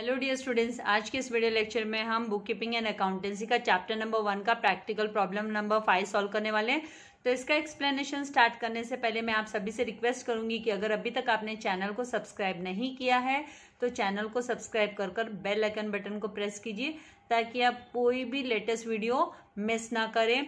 Hello dear students आज के इस वीडियो लेक्चर में हम बुक कीपिंग एंड अकाउंटेंसी का चैप्टर नंबर वन का practical problem number five solve करने वाले हैं। तो इसका एक्सप्लेनेशन स्टार्ट करने से पहले मैं आप सभी से रिक्वेस्ट करूँगी कि अगर अभी तक आपने चैनल को सब्सक्राइब नहीं किया है तो चैनल को सब्सक्राइब कर कर बेल आइकन बटन को प्रेस कीजिए, ताकि आप कोई भी लेटेस्ट वीडियो मिस ना करें।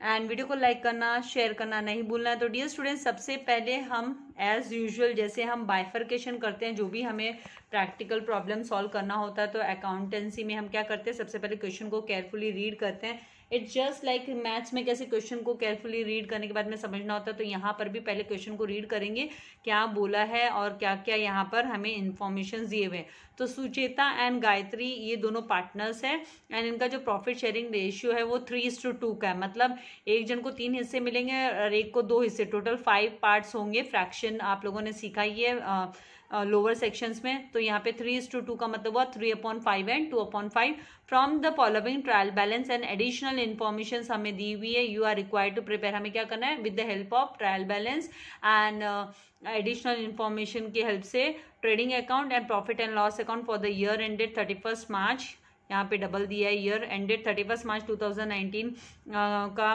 एंड वीडियो को लाइक करना शेयर करना नहीं भूलना है। तो डियर स्टूडेंट सबसे पहले हम एज यूजुअल जैसे हम बाइफर्केशन करते हैं, जो भी हमें प्रैक्टिकल प्रॉब्लम सॉल्व करना होता है तो अकाउंटेंसी में हम क्या करते हैं, सबसे पहले क्वेश्चन को केयरफुली रीड करते हैं। इट्स जस्ट लाइक मैथ्स में कैसे क्वेश्चन को केयरफुली रीड करने के बाद में समझना होता है तो यहाँ पर भी पहले क्वेश्चन को रीड करेंगे, क्या बोला है और क्या क्या यहाँ पर हमें इन्फॉर्मेशन दिए हुए तो सुचेता एंड गायत्री ये दोनों पार्टनर्स हैं एंड इनका जो प्रॉफिट शेयरिंग रेशियो है वो थ्री इज़ टू टू का है। मतलब एक जन को तीन हिस्से मिलेंगे और एक को दो हिस्से टोटल फाइव पार्ट्स होंगे। फ्रैक्शन आप लोगों ने सीखा ही है लोअर सेक्शंस में तो यहाँ पे थ्री इज़ टू टू का मतलब हुआ three upon five and two upon five from the following trial balance and additional information हमें दी हुई है you are required to prepare हमें क्या करना है? With the help of trial balance and additional information की हेल्प से trading account and profit and loss account for the year ended thirty first March यहाँ पे डबल दिया है year ended thirty first March two thousand nineteen का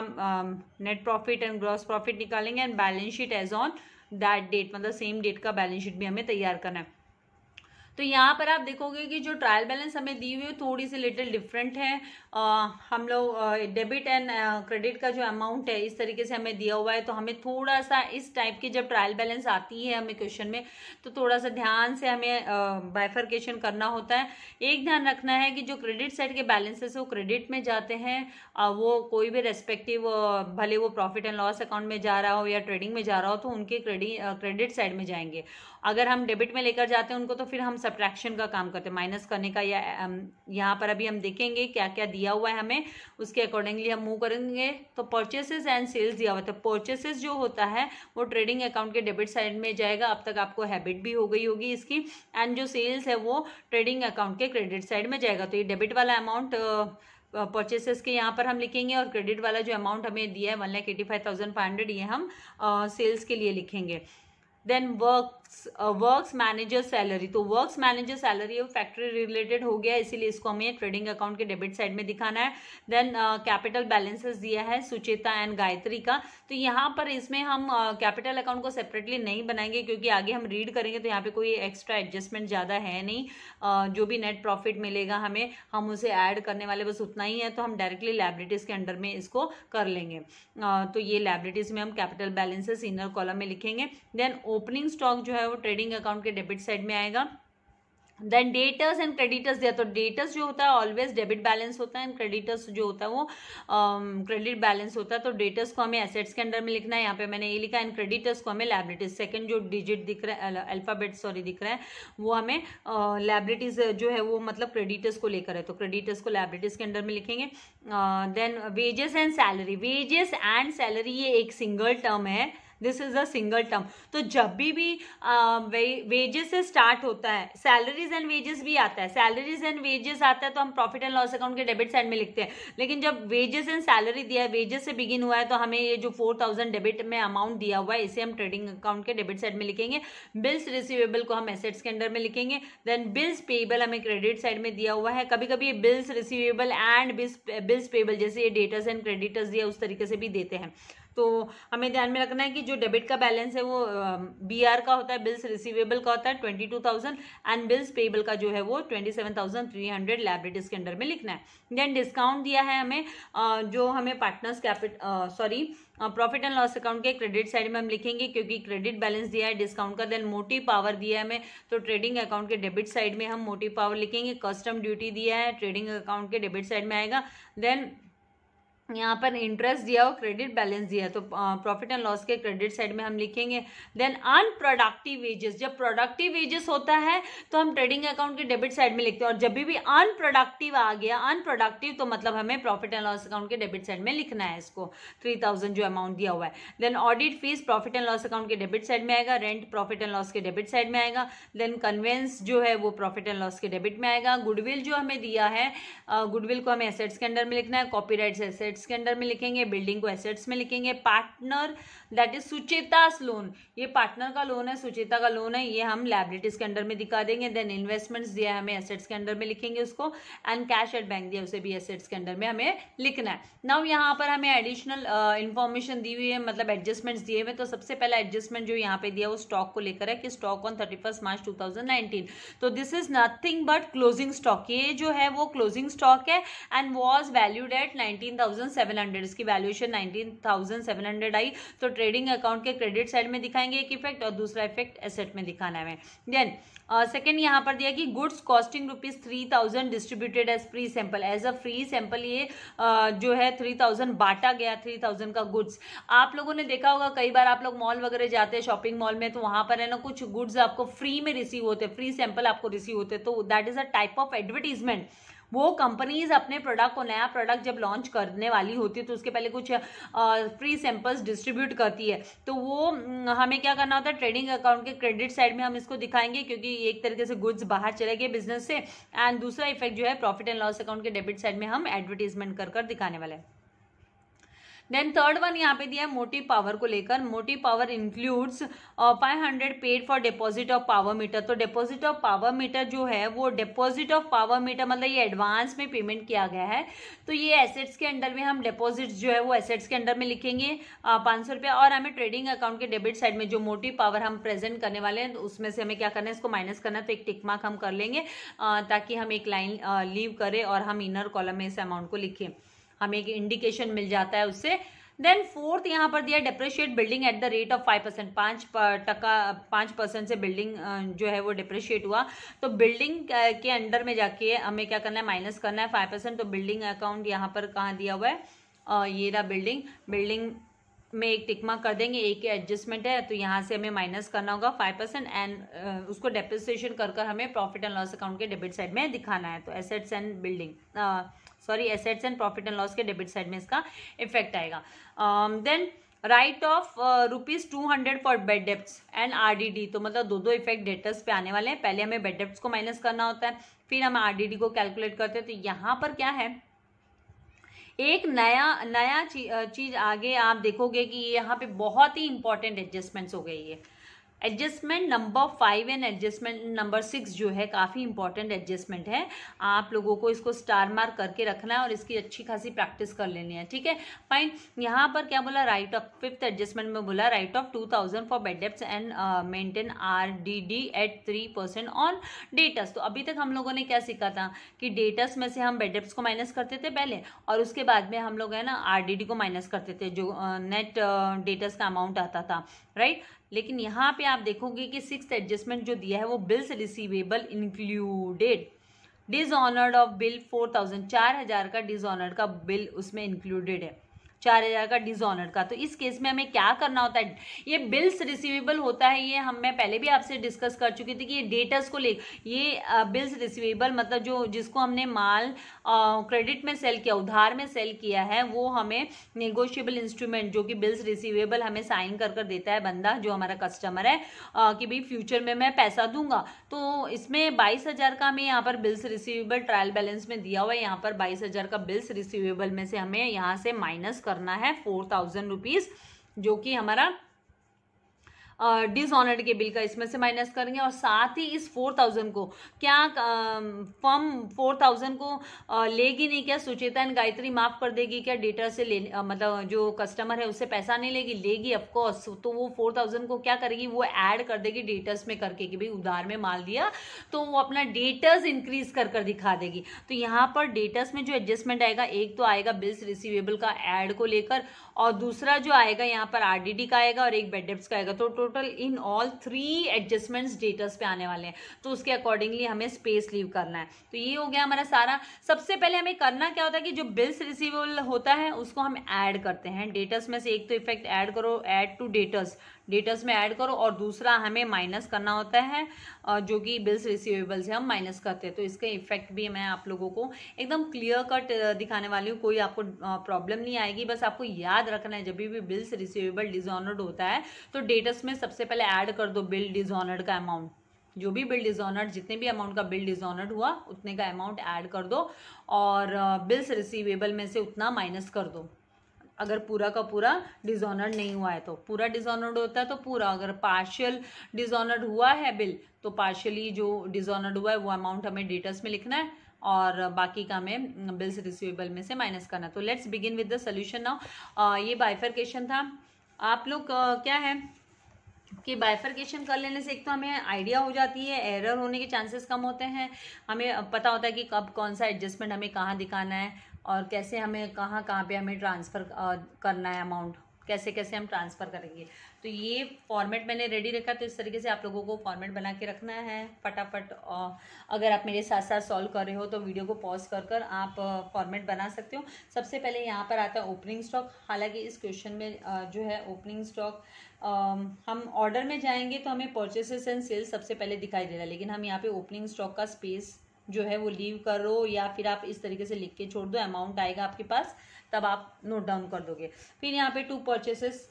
net profit and gross profit निकालेंगे and balance sheet as on that date मतलब same date का balance sheet भी हमें तैयार करना है। तो यहाँ पर आप देखोगे कि जो ट्रायल बैलेंस हमें दी हुई है थोड़ी सी लिटिल डिफरेंट है। हम लोग डेबिट एंड क्रेडिट का जो अमाउंट है, इस तरीके से हमें दिया हुआ है तो हमें थोड़ा सा इस टाइप की जब ट्रायल बैलेंस आती है हमें क्वेश्चन में तो थोड़ा सा ध्यान से हमें बाइफर्केशन करना होता है। एक ध्यान रखना है कि जो क्रेडिट साइड के बैलेंसेस वो क्रेडिट में जाते हैं वो कोई भी रेस्पेक्टिव भले वो प्रॉफिट एंड लॉस अकाउंट में जा रहा हो या ट्रेडिंग में जा रहा हो तो उनके क्रेडिट क्रेडिट साइड में जाएँगे। अगर हम डेबिट में लेकर जाते हैं उनको तो फिर हम सब्ट्रैक्शन का काम करते हैं। माइनस करने का या यहाँ पर अभी हम देखेंगे क्या क्या दिया हुआ है हमें, उसके अकॉर्डिंगली हम मूव करेंगे। तो परचेसेस एंड सेल्स दिया हुआ तो परचेसेस जो होता है, वो ट्रेडिंग अकाउंट के डेबिट साइड में जाएगा। अब तक आपको हैबिट भी हो गई होगी इसकी। एंड जो सेल्स है, वो ट्रेडिंग अकाउंट के क्रेडिट साइड में जाएगा। तो ये डेबिट वाला अमाउंट परचेसेस के यहाँ पर हम लिखेंगे और क्रेडिट वाला जो अमाउंट हमें दिया है one lakh eighty five thousand five hundred ये हम सेल्स के लिए लिखेंगे। Then works works manager salary तो वर्क्स मैनेजर सैलरी वो फैक्ट्री रिलेटेड हो गया इसीलिए इसको हमें ट्रेडिंग अकाउंट के डेबिट साइड में दिखाना है। देन कैपिटल बैलेंसेस दिया है सुचेता एंड गायत्री का। तो यहाँ पर इसमें हम कैपिटल uh, अकाउंट को सेपरेटली नहीं बनाएँगे क्योंकि आगे हम रीड करेंगे तो यहाँ पे कोई एक्स्ट्रा एडजस्टमेंट ज़्यादा है नहीं। Uh, जो भी नेट प्रॉफिट मिलेगा हमें हम उसे ऐड करने वाले बस उतना ही है तो हम डायरेक्टली लाइब्रिटीज़ के अंडर में इसको कर लेंगे। Uh, तो ये लाइब्रिटीज़ में हम कैपिटल बैलेंसेस इनर कॉलम में लिखेंगे। देन ओपनिंग स्टॉक जो है वो ट्रेडिंग अकाउंट के डेबिट साइड में आएगा। देन डेटर्स एंड क्रेडिटर्स दिया तो डेटर्स जो होता है ऑलवेज डेबिट बैलेंस होता है एंड क्रेडिटर्स जो होता है वो क्रेडिट um, बैलेंस होता है। तो डेटर्स को हमें एसेट्स के अंडर में लिखना है। यहाँ पे मैंने ये लिखा एंड क्रेडिटर्स को हमें लैबिलिटीज सेकंड जो डिजिट दिख रहा है अल्फ़ाबेट सॉरी दिख रहा है वो हमें लैबिलिटीज uh, जो है वो मतलब क्रेडिटर्स को लेकर है। तो क्रेडिटर्स को लैबिलिटीज के अंडर में लिखेंगे। Then wages and salary wages and salary ये एक सिंगल टर्म है। This is a single term तो जब भी भी वेजेस से स्टार्ट होता है सैलरीज एंड वेजेस भी आता है। सैलरीज एंड वेजेस आता है तो हम प्रॉफिट एंड लॉस अकाउंट के डेबिट साइड में लिखते हैं। लेकिन जब वेजेस एंड सैलरी दिया है वेजेस से बिगिन हुआ है तो हमें ये जो फोर थाउज़ेंड डेबिट में अमाउंट दिया हुआ है, इसे हम ट्रेडिंग अकाउंट के डेबिट साइड में लिखेंगे। बिल्स रिसीवेबल को हम एसेट्स के अंडर में लिखेंगे। देन बिल्स पेबल हमें क्रेडिट साइड में दिया हुआ है। कभी कभी bills receivable and bills payable जैसे ये डेटर्स एंड क्रेडिटर्स दिया उस तरीके से भी देते हैं। तो हमें ध्यान में रखना है कि जो डेबिट का बैलेंस है वो बी आर का होता है बिल्स रिसीवेबल का होता है twenty two thousand and bills payable का जो है वो twenty seven thousand three hundred liabilities के अंडर में लिखना है। देन डिस्काउंट दिया है हमें जो हमें partners capital sorry profit and loss account के क्रेडिट साइड में हम लिखेंगे क्योंकि क्रेडिट बैलेंस दिया है डिस्काउंट का देन मोटिव पावर दिया है हमें तो ट्रेडिंग अकाउंट के डेबिट साइड में हम मोटिव पावर लिखेंगे कस्टम ड्यूटी दिया है ट्रेडिंग अकाउंट के डेबिट साइड में आएगा। देन यहाँ पर इंटरेस्ट दिया हो क्रेडिट बैलेंस दिया तो प्रॉफिट एंड लॉस के क्रेडिट साइड में हम लिखेंगे देन अनप्रोडक्टिव वेजेस जब प्रोडक्टिव वेजेस होता है तो हम ट्रेडिंग अकाउंट के डेबिट साइड में लिखते हैं। और जब भी अनप्रोडक्टिव आ गया अनप्रोडक्टिव तो मतलब हमें प्रॉफिट एंड लॉस अकाउंट के डेबिट साइड में लिखना है इसको। थ्री थाउज़ेंड जो अमाउंट दिया हुआ है। Then audit fees profit and loss account के डेबिट साइड में आएगा रेंट प्रॉफिट एंड लॉस के डेबिट साइड में आएगा। देन कन्वेंस जो है, वो प्रॉफिट एंड लॉस के डेबिट में आएगा। गुडविल जो हमें दिया है गुडविल को हमें एसेट्स के अंडर में लिखना है कॉपी एसेट एसेट्स के अंडर में लिखेंगे बिल्डिंग को एसेट्स में लिखेंगे। Partner that is Sucheta's loan ये पार्टनर का लोन है सुचेता का लोन है, ये हम लाइबिलिटीज के अंडर में दिखा देंगे। देन इन्वेस्टमेंट्स दिया हमें एसेट्स के अंडर में लिखेंगे उसको। एंड कैश एट बैंक दिया, उसे भी एसेट्स के अंडर में हमें लिखना है। नाउ यहाँ पर हमें एडिशनल इन्फॉर्मेशन दी हुई है मतलब एडजस्टमेंट्स दिए हुए तो सबसे पहला एडजस्टमेंट जो यहाँ पे दिया, वो स्टॉक को लेकर है कि stock on thirty March two तो this is nothing but closing stock ये जो है, वो क्लोजिंग स्टॉक है and was valued at nineteen seven hundred इसकी valuation nineteen thousand seven hundred आई तो ट्रेडिंग अकाउंट के क्रेडिट साइड में दिखाएँगे एक इफ़ेक्ट और दूसरा इफ़ेक्ट एसेट में दिखाना है। देन सेकेंड uh, यहाँ पर दिया कि goods costing rupees three thousand distributed as free sample as a free sample ये uh, जो है थ्री थाउज़ेंड बांटा गया थ्री थाउज़ेंड का गुड्स आप लोगों ने देखा होगा कई बार आप लोग मॉल वगैरह जाते हैं शॉपिंग मॉल में तो वहाँ पर है ना कुछ गुड्स आपको फ्री में रिसीव होते फ्री सैंपल आपको रिसीव होते तो that is a type of advertisement वो कंपनीज़ अपने प्रोडक्ट को नया प्रोडक्ट जब लॉन्च करने वाली होती है तो उसके पहले कुछ फ्री सैंपल्स डिस्ट्रीब्यूट करती है। तो वो हमें क्या करना होता है ट्रेडिंग अकाउंट के क्रेडिट साइड में हम इसको दिखाएँगे, क्योंकि एक तरीके से गुड्स बाहर चले गए बिज़नेस से। एंड दूसरा इफ़ेक्ट जो है प्रॉफिट एंड लॉस अकाउंट के डेबिट साइड में हम एडवर्टीजमेंट कर कर दिखाने वाले हैं। देन थर्ड वन यहाँ पे दिया है मोटिव पावर को लेकर। Motive power includes five hundred paid for deposit of power meter तो डिपॉजिट ऑफ़ पावर मीटर जो है, वो डिपॉजिट ऑफ़ पावर मीटर मतलब ये एडवांस में पेमेंट किया गया है। तो ये एसेट्स के अंडर में हम डिपॉजिट जो है, वो एसेट्स के अंडर में लिखेंगे पाँच सौ और हमें ट्रेडिंग अकाउंट के डेबिट साइड में जो मोटिव पावर हम प्रेजेंट करने वाले हैं तो उसमें से हमें क्या करना है, इसको माइनस करना है तो एक टिक मार्क हम कर लेंगे ताकि हम एक लाइन लीव करें और हम इनर कॉलम में इस अमाउंट को लिखें। हमें एक इंडिकेशन मिल जाता है उससे। देन फोर्थ यहाँ पर दिया depreciate building at the rate of five percent पाँच टका, पाँच परसेंट से बिल्डिंग जो है वो डिप्रिशिएट हुआ। तो बिल्डिंग के अंडर में जाके हमें क्या करना है? माइनस करना है फाइव परसेंट तो बिल्डिंग अकाउंट यहाँ पर कहाँ दिया हुआ है? ये रहा बिल्डिंग बिल्डिंग में एक टिकमा कर देंगे, एक एडजस्टमेंट है तो यहाँ से हमें माइनस करना होगा फाइव परसेंट एंड उसको डेप्रिसिएशन कर कर हमें प्रॉफिट एंड लॉस अकाउंट के डेबिट साइड में दिखाना है। तो assets and building sorry assets and profit and loss के डेबिट साइड में इसका इफ़ेक्ट आएगा। Then write off rupees two hundred for bad dept and RDD तो मतलब दो दो इफ़ेक्ट डेटर्स पे आने वाले हैं। पहले हमें बेड डेप्ट को माइनस करना होता है, फिर हम आरडीडी को कैलकुलेट करते हैं। तो यहाँ पर क्या है? एक नया नया चीज़ आगे आप देखोगे कि यहाँ पे बहुत ही इंपॉर्टेंट एडजस्टमेंट्स हो गई है। Adjustment number five and adjustment number six जो है काफ़ी इंपॉर्टेंट एडजस्टमेंट है। आप लोगों को इसको स्टार मार्क करके रखना है और इसकी अच्छी खासी प्रैक्टिस कर लेनी है ठीक है? फाइन यहाँ पर क्या बोला? राइट ऑफ़ फिफ्थ एडजस्टमेंट में बोला write off two thousand for bad debts and maintain R D D at three percent on debtors तो अभी तक हम लोगों ने क्या सीखा था? कि डेटस में से हम बेड डेप्स को माइनस करते थे पहले और उसके बाद में हम लोग है ना आर डी डी को माइनस करते थे जो नेट uh, डेटस uh, का अमाउंट आता था राइट लेकिन यहाँ पे आप देखोगे कि सिक्स एडजस्टमेंट जो दिया है वो bills receivable included dishonoured of bill four thousand चार हज़ार का डिजऑनर्ड का बिल उसमें इंक्लूडेड है। चार हज़ार का डिजॉनर का। तो इस केस में हमें क्या करना होता है? ये बिल्स रिसीवेबल होता है ये हम मैं पहले भी आपसे डिस्कस कर चुकी थी कि ये डेटर्स को ले ये बिल्स रिसीवेबल मतलब जो जिसको हमने माल क्रेडिट में सेल किया उधार में सेल किया है वो हमें नेगोशिएबल इंस्ट्रूमेंट जो कि बिल्स रिसीवेबल हमें साइन कर कर देता है बंदा जो हमारा कस्टमर है आ, कि भाई फ्यूचर में मैं पैसा दूँगा। तो इसमें बाईस हज़ार का हमें यहाँ पर बिल्स रिसीवेबल ट्रायल बैलेंस में दिया हुआ है यहाँ पर बाईस हज़ार का बिल्स रिसीवेबल में से हमें यहाँ से माइनस कर करना है फोर थाउज़ेंड रुपीज़ जो कि हमारा डिसऑनर्ड के बिल का इसमें से माइनस करेंगे और साथ ही इस फोर थाउज़ेंड को, क्या फर्म फोर थाउज़ेंड को लेगी नहीं क्या? सुचेता एंड गायत्री माफ़ कर देगी क्या? डेटर से ले मतलब जो कस्टमर है उससे पैसा नहीं लेगी? लेगी ऑफकोर्स तो वो फोर थाउज़ेंड को क्या करेगी? वो ऐड कर देगी डेटर्स में करके कि भाई उधार में माल दिया तो वो अपना डेटर्स इंक्रीज कर कर दिखा देगी। तो यहाँ पर डेटर्स में जो एडजस्टमेंट आएगा, एक तो आएगा बिल्स रिसीवेबल का एड को लेकर और दूसरा जो आएगा, यहाँ पर आरडीडी का आएगा और एक बेड डेप्स का आएगा। तो total in all three adjustments debtors पे आने वाले हैं। तो उसके अकॉर्डिंगली हमें स्पेस लीव करना है। तो ये हो गया हमारा सारा। सबसे पहले हमें करना क्या होता है कि जो बिल्स रिसीवेबल होता है, उसको हम ऐड करते हैं। डेटस में से एक तो इफ़ेक्ट ऐड करो ऐड टू डेटर्स डेटर्स में ऐड करो और दूसरा हमें माइनस करना होता है जो कि बिल्स रिसीवेबल से हम माइनस करते हैं। तो इसके इफ़ेक्ट भी मैं आप लोगों को एकदम क्लियर कट दिखाने वाली हूँ। कोई आपको प्रॉब्लम नहीं आएगी, बस आपको याद रखना है, जब भी बिल्स रिसीवेबल डिजॉनर्ड होता है तो डेटर्स में सबसे पहले ऐड कर दो बिल डिजॉनर्ड का अमाउंट जो भी बिल डिजॉनर्ड जितने भी अमाउंट का बिल डिजॉनर्ड हुआ, उतने का अमाउंट ऐड कर दो और बिल्स रिसीवेबल में से उतना माइनस कर दो। अगर पूरा का पूरा डिजॉनर्ड नहीं हुआ है तो पूरा डिजॉनर्ड होता है तो पूरा। अगर पार्शियल डिजॉनर्ड हुआ है बिल तो पार्शियली जो डिजॉनर्ड हुआ है, वो अमाउंट हमें डेटर्स में लिखना है और बाकी का हमें बिल्स रिसीवेबल में से माइनस करना तो let's begin with the solution now ये बाइफर्केशन था। आप लोग क्या है कि बाइफर्केशन कर लेने से एक तो हमें आइडिया हो जाती है एरर होने के चांसेस कम होते हैं। हमें पता होता है कि कब कौन सा एडजस्टमेंट हमें कहाँ दिखाना है। और कैसे हमें कहाँ कहाँ पे हमें ट्रांसफ़र करना है अमाउंट कैसे कैसे हम ट्रांसफ़र करेंगे? तो ये फॉर्मेट मैंने रेडी रखा तो इस तरीके से आप लोगों को फॉर्मेट बना के रखना है फटाफट। अगर आप मेरे साथ साथ सॉल्व कर रहे हो तो वीडियो को पॉज कर कर आप फॉर्मेट बना सकते हो। सबसे पहले यहाँ पर आता है ओपनिंग स्टॉक हालाँकि इस क्वेश्चन में जो है ओपनिंग स्टॉक हम ऑर्डर में जाएँगे तो हमें परचेसेस एंड सेल्स सबसे पहले दिखाई दे रहा है, लेकिन हम यहाँ पे ओपनिंग स्टॉक का स्पेस जो है वो लीव करो या फिर आप इस तरीके से लिख के छोड़ दो अमाउंट आएगा आपके पास, तब आप नोट डाउन कर दोगे। फिर यहाँ पे टू परचेसेस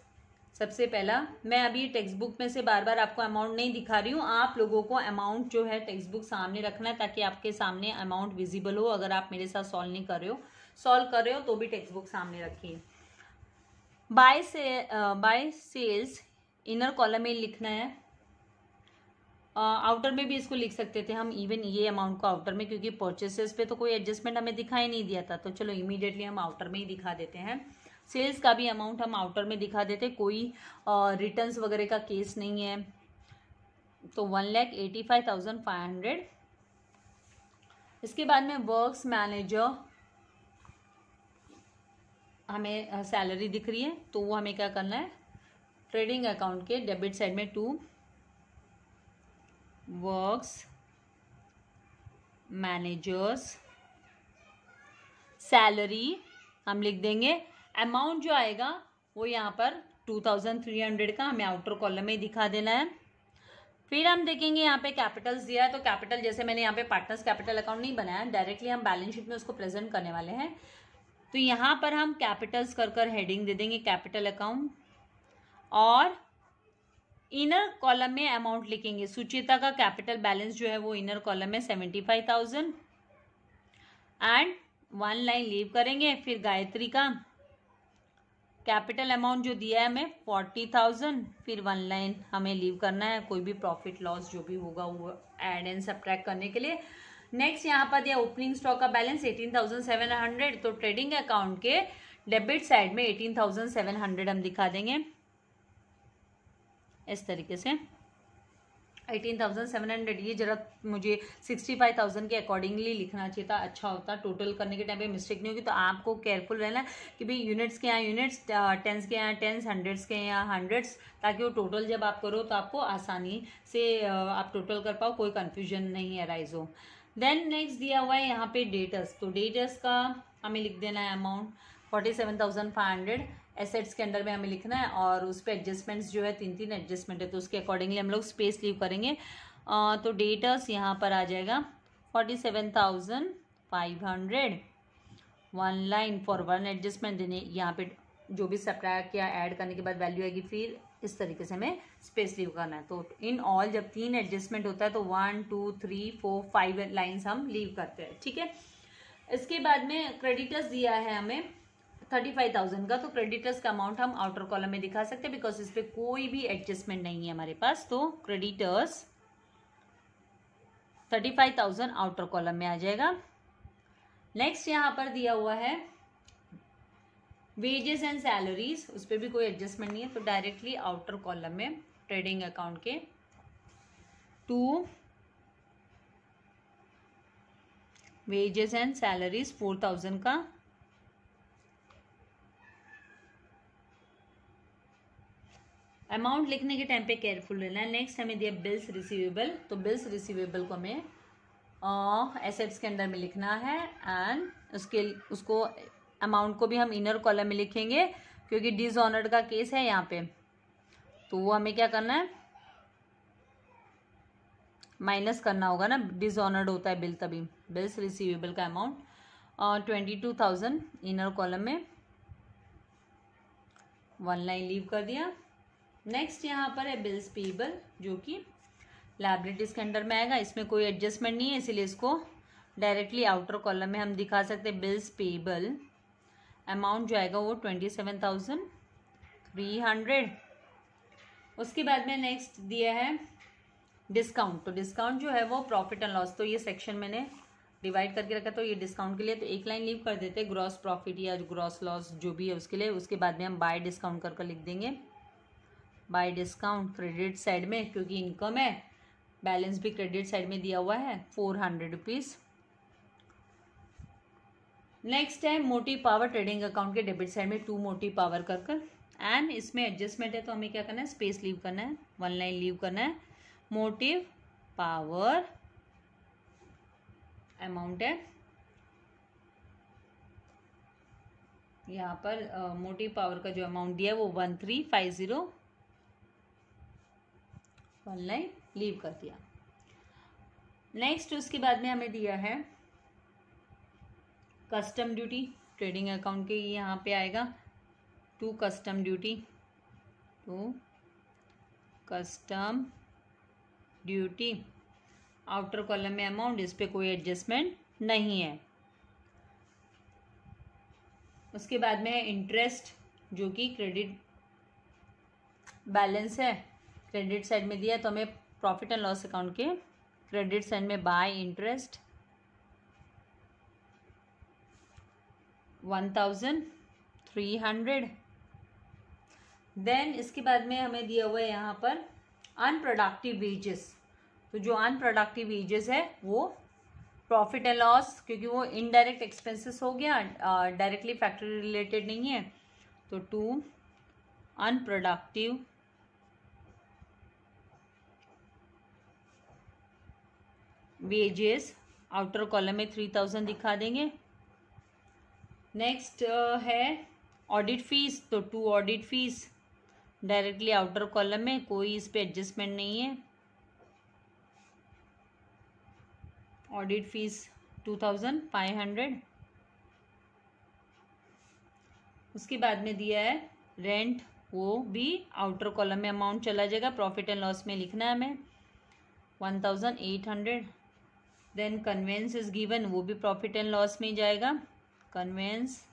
सबसे पहला, मैं अभी टेक्स्ट बुक में से बार बार आपको अमाउंट नहीं दिखा रही हूँ। आप लोगों को अमाउंट जो है टेक्स्ट बुक सामने रखना है ताकि आपके सामने अमाउंट विजिबल हो। अगर आप मेरे साथ सॉल्व नहीं कर रहे हो सॉल्व कर रहे हो तो भी टेक्स्ट बुक सामने रखिए। बाय से बाय सेल्स इनर कॉलम में लिखना है। आउटर में भी इसको लिख सकते थे हम इवन ये अमाउंट को आउटर में, क्योंकि परचेसेस पे तो कोई एडजस्टमेंट हमें दिखाई नहीं दिया था। तो चलो इमीडिएटली हम आउटर में ही दिखा देते हैं। सेल्स का भी अमाउंट हम आउटर में दिखा देते कोई रिटर्न्स वगैरह का केस नहीं है। तो one lakh eighty five thousand five hundred इसके बाद में वर्क्स मैनेजर हमें सैलरी दिख रही है तो वो हमें क्या करना है? ट्रेडिंग अकाउंट के डेबिट साइड में टू वर्क्स मैनेजर्स सैलरी हम लिख देंगे। अमाउंट जो आएगा, वो यहाँ पर टू थाउज़ेंड थ्री हंड्रेड का हमें आउटर कॉलम में दिखा देना है। फिर हम देखेंगे यहाँ पे कैपिटल्स दिया है तो कैपिटल जैसे मैंने यहाँ पे पार्टनर्स कैपिटल अकाउंट नहीं बनाया डायरेक्टली हम बैलेंस शीट में उसको प्रेजेंट करने वाले हैं। तो यहाँ पर हम कैपिटल्स कर कर हेडिंग दे देंगे कैपिटल अकाउंट और इनर कॉलम में अमाउंट लिखेंगे। सुचिता का कैपिटल बैलेंस जो है वो इनर कॉलम में seventy five thousand and one line leave करेंगे। फिर गायत्री का कैपिटल अमाउंट जो दिया है हमें फोर्टी थाउज़ेंड फिर वन लाइन हमें लीव करना है। कोई भी प्रॉफिट लॉस जो भी होगा, वो एड एंड सब्ट्रैक्ट करने के लिए। नेक्स्ट यहाँ पर दिया ओपनिंग स्टॉक का balance eighteen thousand seven hundred तो ट्रेडिंग अकाउंट के डेबिट साइड में एटीन थाउज़ेंड सेवन हंड्रेड हम दिखा देंगे। इस तरीके से। एटीन थाउज़ेंड सेवन हंड्रेड, ये जरा मुझे सिक्सटी फाइव थाउज़ेंड के अकॉर्डिंगली लिखना चाहिए था अच्छा होता। टोटल करने के टाइम पे मिस्टेक नहीं होगी तो आपको केयरफुल रहना कि भाई यूनिट्स के यहाँ यूनिट्स टेंस के यहाँ टेंस हंड्रेड्स के यहाँ हंड्रेड्स ताकि वो टोटल जब आप करो तो आपको आसानी से आप टोटल कर पाओ, कोई कन्फ्यूज़न नहीं अराइज हो। देन नेक्स्ट दिया हुआ है यहाँ पे डेटस तो डेटस का हमें लिख देना है amount forty seven thousand five hundred assets के अंडर में हमें लिखना है और उस पर एडजस्टमेंट्स जो है तीन तीन एडजस्टमेंट है तो उसके अकॉर्डिंगली हम लोग स्पेस लीव करेंगे। आ, तो डेटर्स यहाँ पर आ जाएगा। Forty seven thousand five hundred one line for one adjustment देने यहाँ पे जो भी सब्ट्रैक्ट या ऐड करने के बाद वैल्यू आएगी फिर इस तरीके से हमें स्पेस लीव करना है। तो इन ऑल जब तीन एडजस्टमेंट होता है तो one two three four five lines हम लीव करते हैं ठीक है? इसके बाद में क्रेडिटर्स दिया है हमें। थर्टी फाइव थाउज़ेंड का तो क्रेडिटर्स का अमाउंट हम आउटर कॉलम में दिखा सकते हैं बिकॉज़ इस पर कोई भी एडजस्टमेंट नहीं है हमारे पास तो creditors thirty five thousand outer column में आ जाएगा। नेक्स्ट यहाँ पर दिया हुआ है वेजेस एंड सैलरीज उस पर भी कोई एडजस्टमेंट नहीं है तो डायरेक्टली आउटर कॉलम में ट्रेडिंग अकाउंट के to wages and salaries four thousand का अमाउंट लिखने के टाइम पे केयरफुल रहना है। नेक्स्ट हमें दिया बिल्स रिसीवेबल तो बिल्स रिसीवेबल को हमें एसेट्स के अंदर में लिखना है एंड उसके, उसको अमाउंट को भी हम इनर कॉलम में लिखेंगे क्योंकि डिसऑनर्ड का केस है यहाँ पे। तो वो हमें क्या करना है? माइनस करना होगा ना। डिसऑनर्ड होता है बिल तभी। बिल्स रिसीवेबल का amount twenty two thousand inner column में। वन लाइन लीव कर दिया। नेक्स्ट यहाँ पर है बिल्स पेबल जो कि लाइबिलिटीज़ के अंडर में आएगा। इसमें कोई एडजस्टमेंट नहीं है, इसीलिए इसको डायरेक्टली आउटर कॉलम में हम दिखा सकते हैं। बिल्स पेबल अमाउंट जो आएगा वो twenty seven thousand three hundred उसके बाद में नेक्स्ट दिया है डिस्काउंट तो डिस्काउंट जो है वो प्रॉफिट एंड लॉस तो ये सेक्शन मैंने डिवाइड करके रखा तो ये डिस्काउंट के लिए तो एक लाइन लीव कर देते हैं। ग्रॉस प्रॉफिट या ग्रॉस लॉस जो भी है उसके लिए, उसके बाद में हम बाय डिस्काउंट कर कर लिख देंगे। बाय डिस्काउंट क्रेडिट साइड में, क्योंकि इनकम है बैलेंस भी क्रेडिट साइड में दिया हुआ है फोर हंड्रेड रुपीज़ नेक्स्ट है, मोटी पावर ट्रेडिंग अकाउंट के डेबिट साइड में टू मोटी पावर कर कर एंड इसमें एडजस्टमेंट है तो हमें क्या करना है? स्पेस लीव करना है वन लाइन लीव करना है. मोटिव पावर अमाउंट है. यहाँ पर मोटिव पावर का जो अमाउंट दिया है वो one three five zero one line leave कर दिया। नेक्स्ट उसके बाद में हमें दिया है कस्टम ड्यूटी ट्रेडिंग अकाउंट के यहाँ पे आएगा। To custom duty to custom duty outer column में अमाउंट इस पर कोई एडजस्टमेंट नहीं है। उसके बाद में इंटरेस्ट जो कि क्रेडिट बैलेंस है क्रेडिट साइड में दिया तो हमें प्रॉफिट एंड लॉस अकाउंट के क्रेडिट साइड में by interest one thousand three hundred. Then इसके बाद में हमें दिया हुआ है यहाँ पर अनप्रोडक्टिव वेजेस तो जो अनप्रोडक्टिव वेजेस है, वो प्रॉफिट एंड लॉस क्योंकि वो इनडायरेक्ट एक्सपेंसेस हो गया डायरेक्टली फैक्ट्री रिलेटेड नहीं है। तो to unproductive wages outer column में थ्री थाउज़ेंड दिखा देंगे। नेक्स्ट है ऑडिट फ़ीस तो to audit fees directly outer column में कोई इस पर एडजस्टमेंट नहीं है। Audit fees two thousand five hundred उसके बाद में दिया है रेंट वो भी आउटर कॉलम में अमाउंट चला जाएगा। प्रॉफिट एंड लॉस में लिखना है हमें। One thousand eight hundred then conveyance is given वो भी प्रॉफिट एंड लॉस में ही जाएगा। कन्वेंस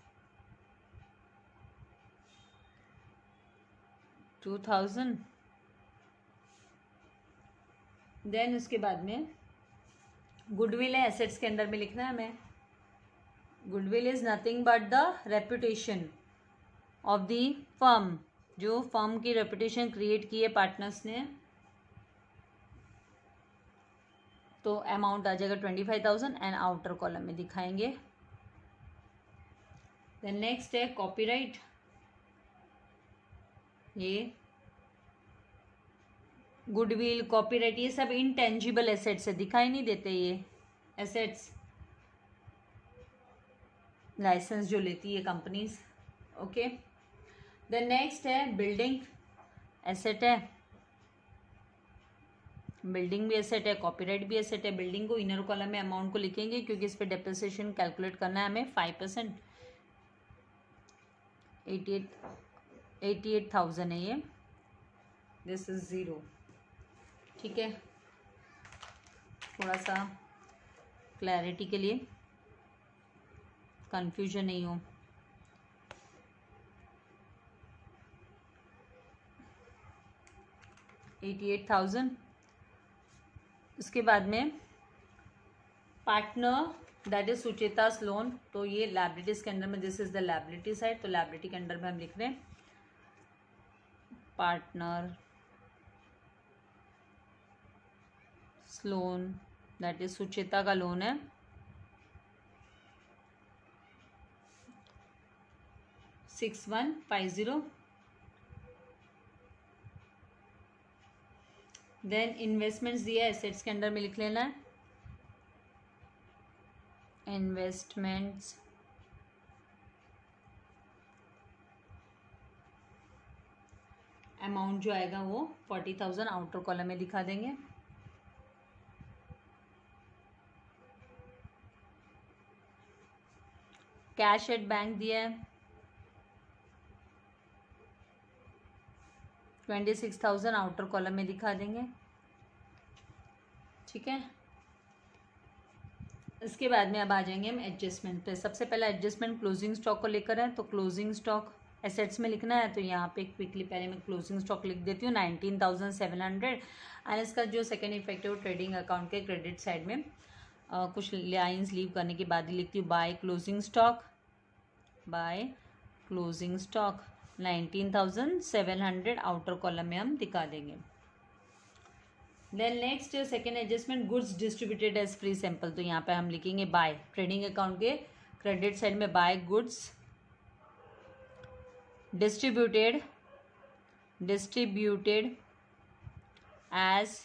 टू थाउज़ेंड देन उसके बाद में गुडविल है एसेट्स के अंदर में लिखना है हमें। Goodwill is nothing but the reputation of the firm जो फर्म की रेपुटेशन क्रिएट की है पार्टनर्स ने। तो अमाउंट आ जाएगा twenty five thousand and outer column में दिखाएँगे। देन नेक्स्ट है कॉपीराइट ये गुडविल कॉपीराइट ये सब इनटेंजिबल एसेट्स है दिखाई नहीं देते ये। एसेट्स लाइसेंस जो लेती है कंपनीज़ ओके देन नेक्स्ट है बिल्डिंग एसेट है। बिल्डिंग भी एसेट है कॉपीराइट भी एसेट है बिल्डिंग को इनर कॉलम में अमाउंट को लिखेंगे क्योंकि इस पर डेप्रिसिएशन कैलकुलेट करना है हमें five percent eighty eight eighty eight thousand है ये। दिस इज़ ज़ीरो ठीक है। थोड़ा सा क्लैरिटी के लिए। कंफ्यूजन नहीं हो। एटी एट थाउज़ेंड इसके बाद में partner that is Sucheta's loan तो ये लाइबिलिटीज के अंडर में this is the liability side तो लाइबिलिटी के अंडर में हम लिख रहे हैं partner loan that is Sucheta का लोन है। Six one five zero then investments दिया एसेट्स के अंडर में लिख लेना। है इन्वेस्टमेंट्स अमाउंट जो आएगा वो फोर्टी थाउज़ेंड आउटर कॉलम में दिखा देंगे। कैश एट बैंक दिया है। Twenty six thousand outer column में दिखा देंगे। ठीक है? इसके बाद में अब आ जाएँगे हम एडजस्टमेंट पे। सबसे पहला एडजस्टमेंट क्लोजिंग स्टॉक को लेकर है तो क्लोजिंग स्टॉक एसेट्स में लिखना है तो यहाँ पे क्विकली पहले मैं क्लोजिंग स्टॉक लिख देती हूँ nineteen thousand seven hundred and इसका जो सेकेंड इफ़ेक्ट है वो ट्रेडिंग अकाउंट के क्रेडिट साइड में आ, कुछ लाइन्स लीव करने के बाद ही लिखती हूँ by closing stock by closing stock nineteen thousand seven hundred outer column में हम दिखा देंगे। Then next second adjustment goods distributed as free sample तो यहाँ पे हम लिखेंगे बाय ट्रेडिंग अकाउंट के क्रेडिट साइड में by goods distributed distributed as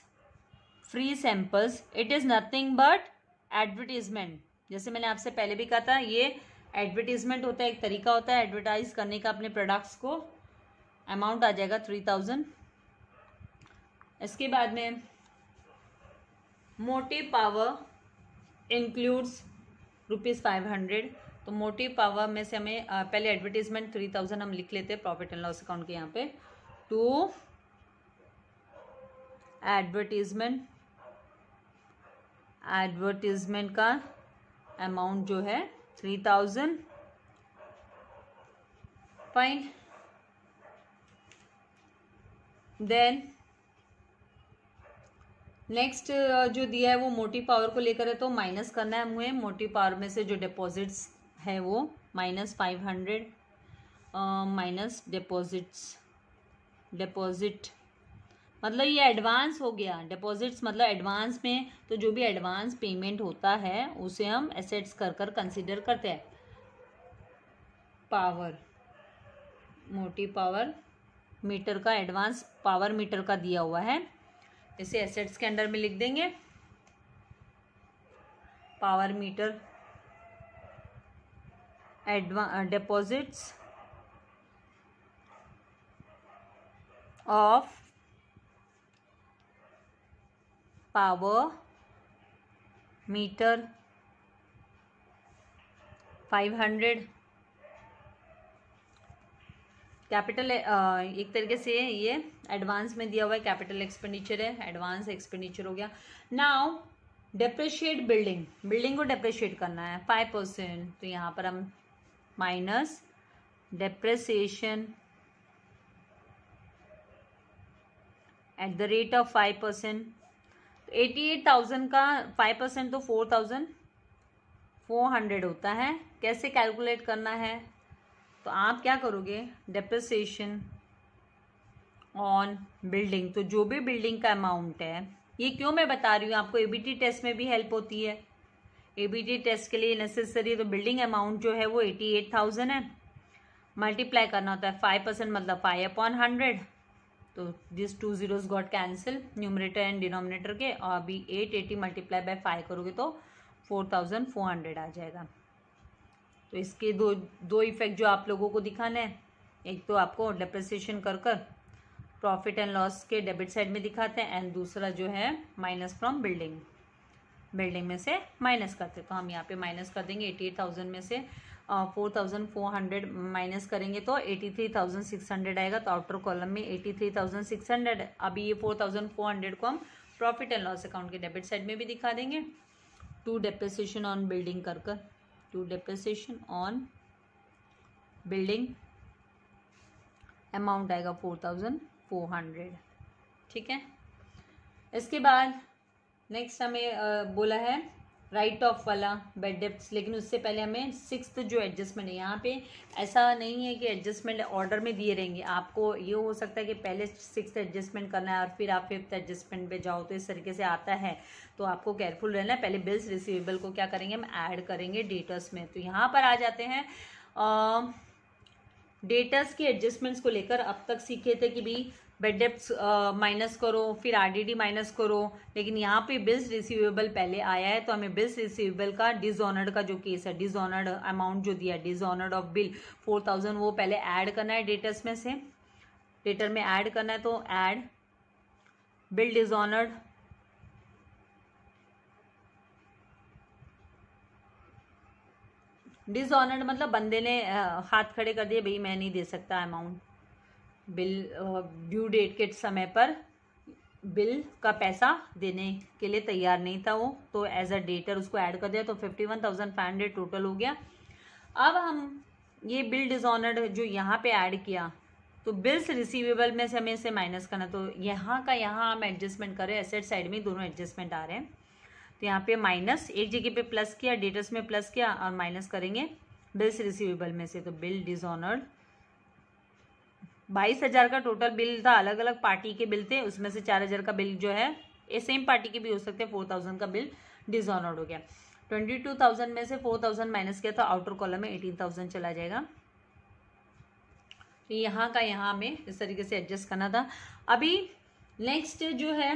free samples it is nothing but advertisement जैसे मैंने आपसे पहले भी कहा था, ये एडवर्टीजमेंट होता है, एक तरीका होता है एडवर्टाइज करने का अपने प्रोडक्ट्स को अमाउंट आ जाएगा थ्री थाउज़ेंड इसके बाद में motive power includes rupees five hundred तो मोटिव पावर में से हमें पहले एडवर्टीजमेंट थ्री थाउज़ेंड हम लिख लेते हैं प्रॉफिट एंड लॉस अकाउंट के यहाँ पे. टू एडवर्टीजमेंट एडवर्टीजमेंट का अमाउंट जो है three thousand fine then next जो दिया है वो मोटी पावर को लेकर है तो माइनस करना है हमें मोटी पावर में से जो डिपॉजिट्स है वो minus five hundred minus deposits deposit मतलब ये एडवांस हो गया। डिपॉजिट्स मतलब एडवांस में तो जो भी एडवांस पेमेंट होता है, उसे हम एसेट्स कर कर कंसिडर करते हैं। पावर मोटी पावर मीटर का एडवांस पावर मीटर का दिया हुआ है। इसे एसेट्स के अंडर में लिख देंगे। Power meter एडवा deposits of meter five hundred. Capital एक तरीके से ये एडवांस में दिया हुआ है, कैपिटल एक्सपेंडिचर है, एडवांस एक्सपेंडिचर हो गया। नाउ डेप्रिशिएट बिल्डिंग बिल्डिंग को डेप्रिशिएट करना है फाइव परसेंट तो यहाँ पर हम minus depreciation at the rate of five percent eighty eight thousand का फाइव परसेंट तो फोर थाउज़ेंड फोर हंड्रेड होता है। कैसे कैलकुलेट करना है? तो आप क्या करोगे? डेप्रिसिएशन ऑन बिल्डिंग तो जो भी बिल्डिंग का अमाउंट है, ये क्यों मैं बता रही हूँ? आपको एबीटी टेस्ट में भी हेल्प होती है। एबीटी टेस्ट के लिए नेसेसरी तो बिल्डिंग अमाउंट जो है वो एटी एट थाउज़ेंड है। मल्टीप्लाई करना होता है फाइव परसेंट मतलब फाइव अपॉन हंड्रेड तो this two zeros got cancel numerator and denominator के, और अभी eight eighty multiply by five करोगे तो फोर थाउज़ेंड फोर हंड्रेड आ जाएगा। तो इसके दो दो इफ़ेक्ट जो आप लोगों को दिखाना है, एक तो आपको डेप्रिसिएशन कर कर प्रॉफिट एंड लॉस के डेबिट साइड में दिखाते हैं एंड दूसरा जो है माइनस फ्रॉम बिल्डिंग बिल्डिंग में से माइनस करते तो हम यहाँ पे माइनस कर देंगे एटी एट थाउज़ेंड में से four thousand four hundred minus करेंगे तो eighty three thousand six hundred आएगा तो आउटर कॉलम में eighty three thousand six hundred अभी ये फोर थाउज़ेंड फोर हंड्रेड को हम प्रॉफिट एंड लॉस अकाउंट के डेबिट साइड में भी दिखा देंगे। टू डेप्रिसिएशन ऑन बिल्डिंग कर कर। To depreciation on building amount आएगा फोर थाउज़ेंड फोर हंड्रेड। ठीक है? इसके बाद नेक्स्ट हमें बोला है राइट ऑफ़ वाला बेड डेप्स लेकिन उससे पहले हमें सिक्स जो एडजस्टमेंट है, यहाँ पे ऐसा नहीं है कि एडजस्टमेंट ऑर्डर में दिए रहेंगे। आपको ये हो सकता है कि पहले सिक्स एडजस्टमेंट करना है और फिर आप फिफ्थ एडजस्टमेंट पे जाओ तो इस तरीके से आता है। तो आपको केयरफुल रहना है। पहले बिल्स रिसीवेबल को क्या करेंगे? हम ऐड करेंगे डेटर्स में। तो यहाँ पर आ जाते हैं। डेटर्स के एडजस्टमेंट्स को लेकर अब तक सीखे थे कि भाई बेड डेप्स माइनस करो, फिर आरडीडी माइनस करो। लेकिन यहाँ पे बिल्स रिसीवेबल पहले आया है तो हमें बिल्स रिसीवेबल का डिसऑनर्ड का जो केस है डिसऑनर्ड अमाउंट जो दिया dishonoured of bill four thousand वो पहले ऐड करना है डेटर्स में से। डेटर में ऐड करना है तो ऐड बिल डिसऑनर्ड डिसऑनर्ड मतलब बंदे ने हाथ खड़े कर दिए, भाई मैं नहीं दे सकता अमाउंट बिल ड्यू डेट के समय पर बिल का पैसा देने के लिए तैयार नहीं था वो। तो एज अ डेटर उसको ऐड कर दिया तो fifty one thousand five hundred total हो गया। अब हम ये बिल डिजॉनर्ड जो यहाँ पे ऐड किया तो बिल्स रिसीवेबल में से हमें इसे माइनस करना तो यहाँ का यहाँ हम एडजस्टमेंट करें एसेट साइड में दोनों एडजस्टमेंट आ रहे हैं। तो यहाँ पे माइनस एक जगह पे प्लस किया डेटर्स में प्लस किया और माइनस करेंगे बिल्स रिसीवेबल में से। तो बिल डिजॉनर्ड बाईस हज़ार का टोटल बिल था अलग अलग पार्टी के बिल थे, उसमें से चार हज़ार का बिल जो है, ये सेम पार्टी के भी हो सकते हैं फोर थाउज़ेंड का बिल डिजॉनर्ड हो गया। ट्वेंटी टू थाउज़ेंड में से फोर थाउज़ेंड माइनस किया तो आउटर कॉलम में एटीन थाउज़ेंड चला जाएगा। तो यहाँ का यहाँ हमें इस तरीके से एडजस्ट करना था। अभी नेक्स्ट जो है,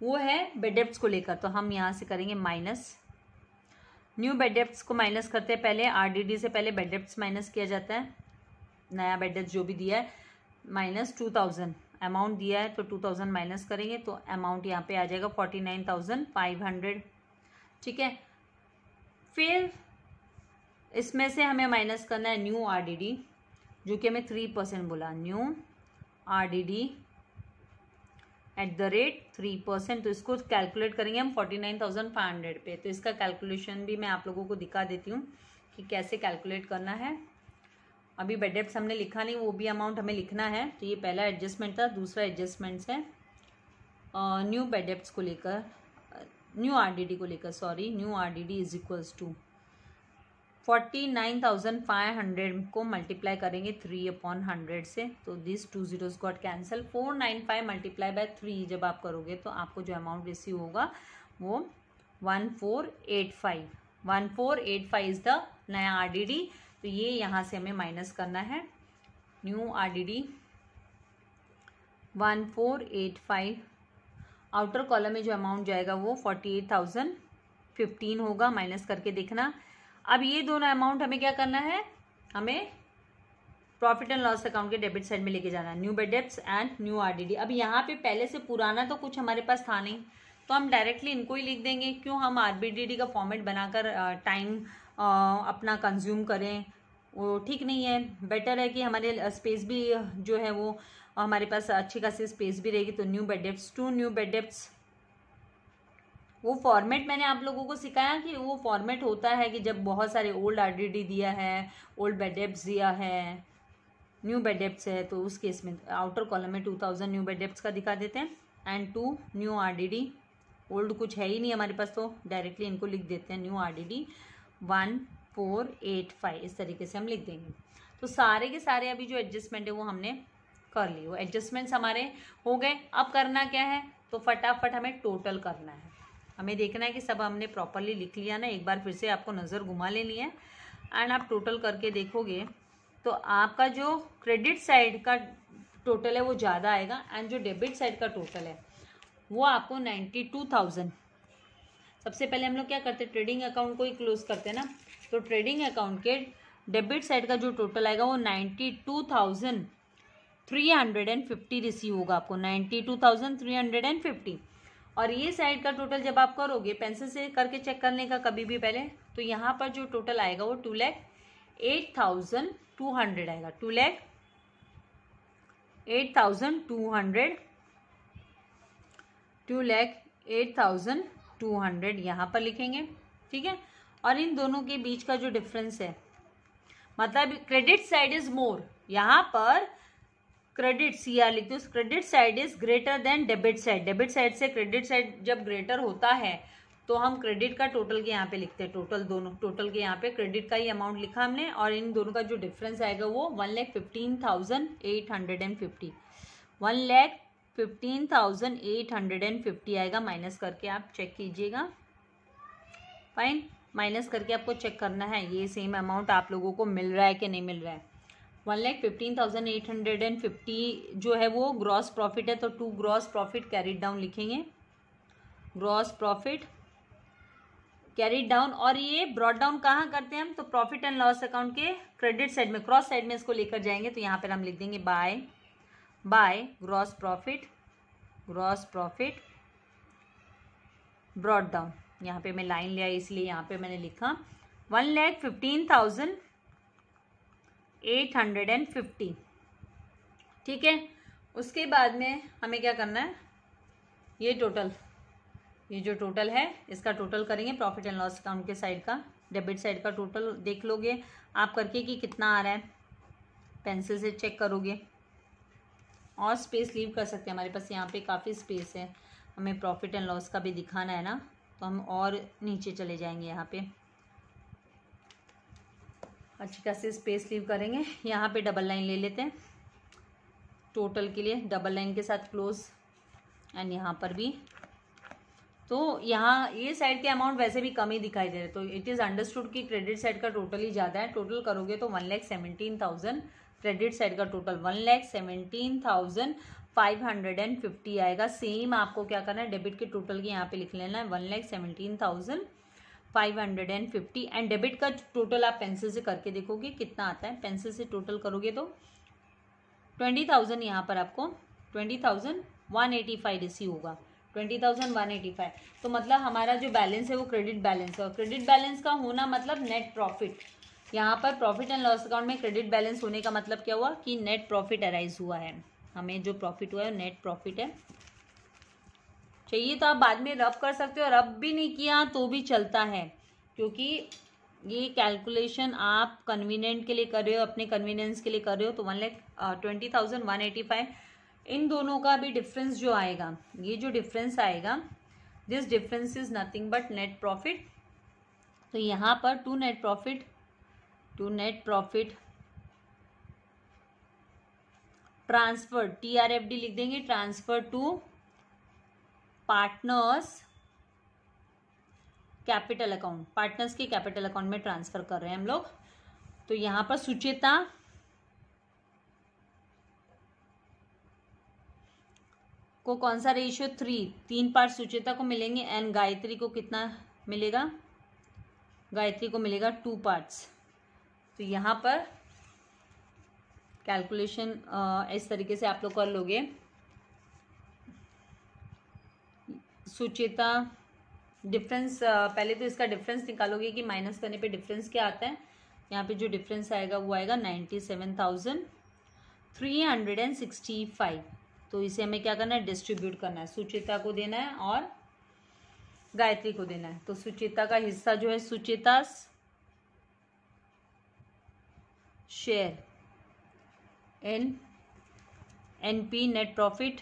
वो है बेडेप्स को लेकर। तो हम यहाँ से करेंगे माइनस न्यू बेडेप्स को माइनस करते हैं पहले आरडीडी से पहले बेडेप्स माइनस किया जाता है। नया बेडेप्स जो भी दिया है। Minus two thousand. अमाउंट दिया है तो टू थाउज़ेंड माइनस करेंगे तो अमाउंट यहाँ पे आ जाएगा forty nine thousand five hundred. ठीक है? फिर इसमें से हमें माइनस करना है न्यू आरडीडी जो कि हमें थ्री परसेंट बोला। New RDD at the rate three percent तो इसको कैलकुलेट करेंगे हम forty nine thousand five hundred पे। तो इसका कैलकुलेशन भी मैं आप लोगों को दिखा देती हूँ कि कैसे कैलकुलेट करना है। अभी बेड बेडेप्स हमने लिखा नहीं, वो भी अमाउंट हमें लिखना है। तो ये पहला एडजस्टमेंट था, दूसरा एडजस्टमेंट्स है। न्यू बेडेप्स को लेकर न्यू आरडीडी को लेकर sorry new RDD is equals to forty nine thousand five hundred को मल्टीप्लाई करेंगे थ्री अपॉन हंड्रेड से। तो this two zeros got cancel four nine five multiply by three जब आप करोगे तो आपको जो अमाउंट रिसीव होगा, वो one four eight five one four eight five is the नया आरडीडी तो ये यहाँ से हमें माइनस करना है। New R D D one four eight five outer column में जो अमाउंट जाएगा वो फोर्टी एट थाउज़ेंड फिफ्टीन होगा माइनस करके देखना। अब ये दोनों अमाउंट हमें क्या करना है? हमें प्रॉफिट एंड लॉस अकाउंट के डेबिट साइड में लेके जाना है। New bad debts and new RDD अब यहाँ पे पहले से पुराना तो कुछ हमारे पास था नहीं। तो हम डायरेक्टली इनको ही लिख देंगे। क्यों? हम आरबीडीडी का फॉर्मेट बनाकर टाइम अपना कंज्यूम करें। वो ठीक नहीं है। बेटर है कि हमारे स्पेस भी जो है वो हमारे पास अच्छी खासी स्पेस भी रहेगी तो new bad debts to new bad debts वो फॉर्मेट मैंने आप लोगों को सिखाया कि वो फॉर्मेट होता है कि जब बहुत सारे ओल्ड आरडीडी दिया है ओल्ड बेडेप्स दिया है न्यू बेडेप्स है तो उस केस में आउटर कॉलम में two thousand new bad debts का दिखा देते हैं। And to new RDD old कुछ है ही नहीं हमारे पास तो डायरेक्टली इनको लिख देते हैं new RDD one, four, eight, five, इस तरीके से हम लिख देंगे। तो सारे के सारे अभी जो एडजस्टमेंट है वो हमने कर ली वो एडजस्टमेंट्स हमारे हो गए। अब करना क्या है? तो फटाफट हमें टोटल करना है। हमें देखना है कि सब हमने प्रॉपरली लिख लिया ना। एक बार फिर से आपको नज़र घुमा लेनी है। एंड आप टोटल करके देखोगे तो आपका जो क्रेडिट साइड का टोटल है वो ज़्यादा आएगा। एंड जो डेबिट साइड का टोटल है, वो आपको नाइन्टी टू थाउज़ेंड सबसे पहले हम लोग क्या करते हैं ट्रेडिंग अकाउंट को ही क्लोज करते हैं ना। तो ट्रेडिंग अकाउंट के डेबिट साइड का जो टोटल आएगा वो ninety two thousand three hundred and fifty receive होगा आपको। Ninety two thousand three hundred and fifty और ये साइड का टोटल जब आप करोगे पेंसिल से करके चेक करने का कभी भी पहले तो यहाँ पर जो टोटल आएगा वो two lakh eight thousand two hundred आएगा। Two lakh eight thousand two hundred two lakh eight thousand two hundred यहाँ पर लिखेंगे, ठीक है? और इन दोनों के बीच का जो डिफरेंस है मतलब क्रेडिट साइड इज़ मोर यहाँ पर क्रेडिट सी आर लिखते हो credit side is greater than debit side debit side से क्रेडिट साइड जब ग्रेटर होता है तो हम क्रेडिट का टोटल के यहाँ पे लिखते हैं टोटल दोनों टोटल के यहाँ पे क्रेडिट का ही अमाउंट लिखा हमने, और इन दोनों का जो डिफरेंस आएगा वो one lakh fifteen thousand eight hundred and fifty one lakh fifteen thousand eight hundred and fifty आएगा माइनस करके आप चेक कीजिएगा। फाइन माइनस करके आपको चेक करना है, ये सेम अमाउंट आप लोगों को मिल रहा है कि नहीं मिल रहा है। One lakh fifteen thousand eight hundred and fifty जो है वो ग्रॉस प्रॉफिट है तो to gross profit carried down लिखेंगे। ग्रॉस प्रॉफिट कैरिड डाउन और ये ब्रॉड डाउन कहाँ करते हैं हम? तो प्रॉफिट एंड लॉस अकाउंट के क्रेडिट साइड में क्रॉस साइड में इसको लेकर जाएँगे तो यहाँ पर हम लिख देंगे by by gross profit gross profit brought down यहाँ पे मैं लाइन लिया, इसलिए यहाँ पे मैंने लिखा one lakh fifteen thousand eight hundred and fifty ठीक है? उसके बाद में हमें क्या करना है? ये टोटल ये जो टोटल है, इसका टोटल करेंगे प्रॉफिट एंड लॉस अकाउंट के साइड का. डेबिट साइड का टोटल देख लोगे आप करके कि कितना आ रहा है? पेंसिल से चेक करोगे. और स्पेस लीव कर सकते हैं। हमारे पास यहाँ पे काफ़ी स्पेस है। हमें प्रॉफिट एंड लॉस का भी दिखाना है ना? तो हम और नीचे चले जाएँगे यहाँ पे। अच्छी खासी स्पेस लीव करेंगे। यहाँ पे डबल लाइन ले लेते हैं। टोटल के लिए डबल लाइन के साथ क्लोज एंड यहाँ पर भी। तो यहाँ ये साइड के अमाउंट वैसे भी कम ही दिखाई दे रहे तो इट इज़ अंडरस्टूड कि क्रेडिट साइड का टोटल ही ज़्यादा है। टोटल करोगे तो one lakh seventeen thousand credit side का total one lakh seventeen thousand five hundred and fifty आएगा। सेम आपको क्या करना है? डेबिट के टोटल की यहाँ पे लिख लेना है। One lakh seventeen thousand five hundred and fifty. And debit का टोटल आप पेंसिल से करके देखोगे कितना आता है। पेंसिल से टोटल करोगे तो ट्वेंटी थाउज़ेंड यहाँ पर आपको twenty thousand one eighty five receive होगा। Twenty thousand one eighty five. तो मतलब हमारा जो बैलेंस है वो क्रेडिट बैलेंस है। और क्रेडिट बैलेंस का होना मतलब नेट प्रॉफिट। यहाँ पर प्रॉफिट एंड लॉस अकाउंट में क्रेडिट बैलेंस होने का मतलब क्या हुआ? कि नेट प्रॉफिट अराइज हुआ है। हमें जो प्रॉफिट हुआ है नेट प्रॉफिट है। चाहिए तो आप बाद में रब कर सकते हो। रब भी नहीं किया तो भी चलता है। क्योंकि ये कैलकुलेशन आप कन्वीनियंट के लिए कर रहे हो, अपने कन्वीनियंस के लिए कर रहे हो तो one lakh twenty thousand one eighty five इन दोनों का भी डिफरेंस जो आएगा, ये जो डिफरेंस आएगा this difference is nothing but net profit तो यहाँ पर to net profit to net profit transfer T R F D लिख देंगे transfer to partners capital account partners के कैपिटल अकाउंट में ट्रांसफ़र कर रहे हैं हम लोग। तो यहाँ पर सुचेता को कौन सा रेशियो थ्री तीन पार्ट सुचेता को मिलेंगे एंड गायत्री को कितना मिलेगा? गायत्री को मिलेगा टू पार्ट्स तो यहाँ पर कैलकुलेशन इस तरीके से आप लोग कर लोगे। सुचेता डिफरेंस पहले तो इसका डिफरेंस निकालोगे कि माइनस करने पे डिफरेंस क्या आता है। यहाँ पे जो डिफरेंस आएगा वो आएगा ninety seven thousand three hundred and sixty five तो इसे हमें क्या करना है? डिस्ट्रीब्यूट करना है। सुचेता को देना है और गायत्री को देना है। तो सुचेता का हिस्सा जो है Suchita share N N P net profit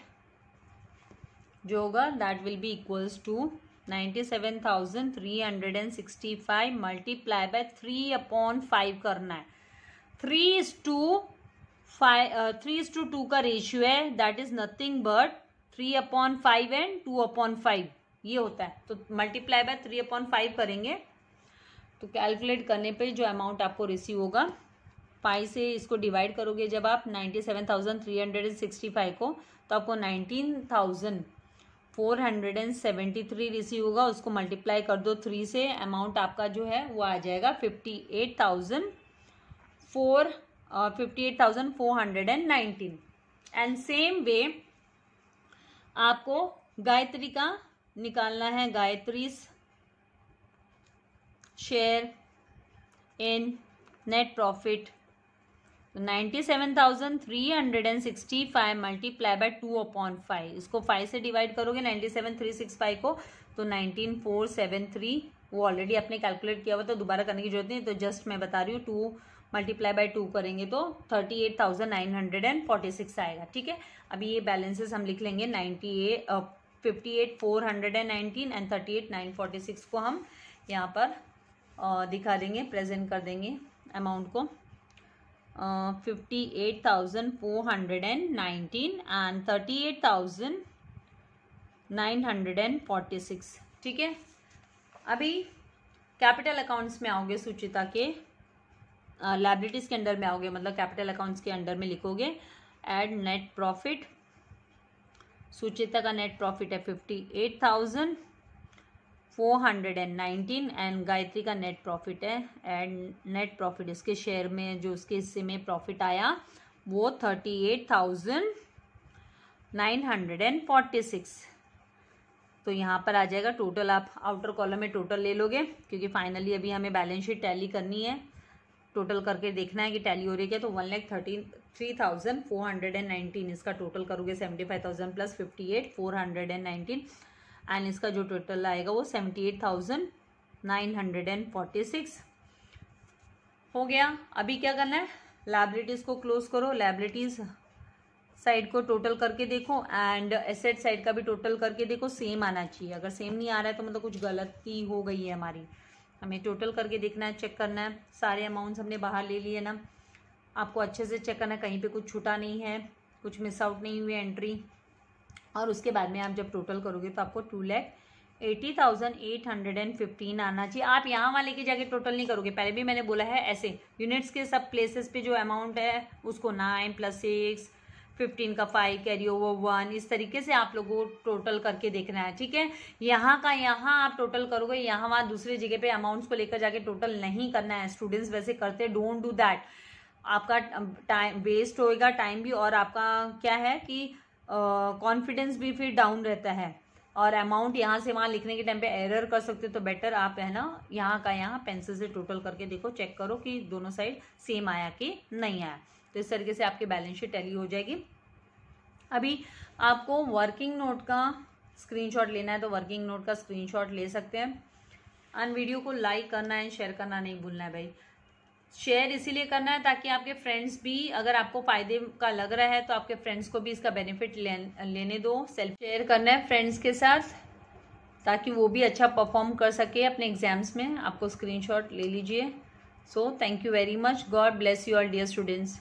जो होगा that will be equals to ninety seven thousand three hundred and sixty five multiply by three upon five करना है। Three is to five three is to two का ratio है that is nothing but three upon five and two upon five ये होता है। तो multiply by three upon five करेंगे। तो कैलकुलेट करने पे जो अमाउंट आपको रिसीव होगा फाइव से इसको डिवाइड करोगे, जब आप ninety seven thousand three hundred and sixty five को तो आपको nineteen thousand four hundred and seventy three receive होगा, उसको मल्टीप्लाई कर दो थ्री से अमाउंट आपका जो है, वो आ जाएगा fifty eight thousand four fifty eight thousand four hundred and nineteen and same way आपको गायत्री का निकालना है, Gayatri share in net profit तो ninety seven thousand three hundred and sixty five multiply by two upon five इसको five से divide करोगे ninety seven three six five को तो नाइनटीन फोर सेवन थ्री वो ऑलरेडी आपने कैलकुलेट किया हुआ तो दोबारा करने की ज़रूरत नहीं तो जस्ट मैं बता रही हूँ टू मल्टीप्लाई बाय टू करेंगे तो thirty eight thousand nine hundred and forty six आएगा, ठीक है? अभी ये बैलेंसेस हम लिख लेंगे ninety eight fifty eight four hundred and nineteen and thirty eight nine forty six को हम यहाँ पर दिखा देंगे प्रेजेंट कर देंगे अमाउंट को। Fifty eight thousand four hundred and nineteen and thirty eight thousand nine hundred and forty six ठीक है? अभी कैपिटल अकाउंट्स में आओगे सुचिता के लाइब्रिटीज़ uh, के अंडर में आओगे मतलब कैपिटल अकाउंट्स के अंडर में लिखोगे एड नेट प्रॉफिट सुचिता का नेट प्रॉफिट है fifty eight thousand four hundred and nineteen and Gayatri का नेट प्रॉफिट है। एंड नेट प्रॉफिट इसके शेयर में, जो उसके हिस्से में प्रॉफिट आया, वो thirty eight thousand nine hundred and forty six तो यहाँ पर आ जाएगा टोटल आप आउटर कॉलम में टोटल ले लोगे, क्योंकि फाइनली अभी हमें बैलेंस शीट टैली करनी है। टोटल करके देखना है कि टैली हो रही है तो one lakh thirteen three thousand four hundred and nineteen इसका टोटल करोगे seventy five thousand plus fifty eight four hundred and nineteen and इसका जो टोटल आएगा वो seventy eight thousand nine hundred and forty six हो गया। अभी क्या करना है? लाइबिलिटीज़ को क्लोज करो। लाइबिलिटीज़ साइड को टोटल करके देखो। एंड एसेट साइड का भी टोटल करके देखो। सेम आना चाहिए। अगर सेम नहीं आ रहा है तो मतलब कुछ गलती हो गई है हमारी। हमें टोटल करके देखना है चेक करना है। सारे अमाउंट्स हमने बाहर ले लिए ना। आपको अच्छे से चेक करना है। कहीं पे कुछ छूटा नहीं है। कुछ मिस आउट नहीं हुई एंट्री और उसके बाद में आप जब टोटल करोगे तो आपको two lakh eighty thousand eight hundred and fifteen आना चाहिए। आप यहाँ वाले के जाके टोटल नहीं करोगे। पहले भी मैंने बोला है ऐसे यूनिट्स के सब प्लेसेस पे जो अमाउंट है, उसको नाइन प्लस सिक्स फिफ्टीन का फाइव कैरी ओवर वन इस तरीके से आप लोगों को टोटल करके देखना है, ठीक है? यहाँ का यहाँ आप टोटल करोगे, यहाँ वहाँ दूसरी जगह पे अमाउंट्स को लेकर जाके टोटल नहीं करना है। स्टूडेंट्स वैसे करते डोंट डू दैट आपका टाइम वेस्ट होएगा टाइम भी और आपका क्या है कि कॉन्फिडेंस भी फिर डाउन रहता है। और अमाउंट यहाँ से वहाँ लिखने के टाइम पे एरर कर सकते हो तो बेटर आप, है ना, यहाँ का यहाँ पेंसिल से टोटल करके देखो चेक करो कि दोनों साइड सेम आया कि नहीं आया। तो इस तरीके से आपकी बैलेंस शीट टैली हो जाएगी। अभी आपको वर्किंग नोट का स्क्रीनशॉट लेना है तो वर्किंग नोट का स्क्रीनशॉट ले सकते हैं। एंड वीडियो को लाइक करना है शेयर करना नहीं भूलना है भाई। शेयर इसीलिए करना है ताकि आपके फ्रेंड्स भी अगर आपको फ़ायदे का लग रहा है तो आपके फ्रेंड्स को भी इसका बेनिफिट ले, लेने दो। सेल्फ शेयर करना है फ्रेंड्स के साथ ताकि वो भी अच्छा परफॉर्म कर सके अपने एग्ज़ाम्स में। आपको स्क्रीनशॉट ले लीजिए। So thank you very much God bless you all dear students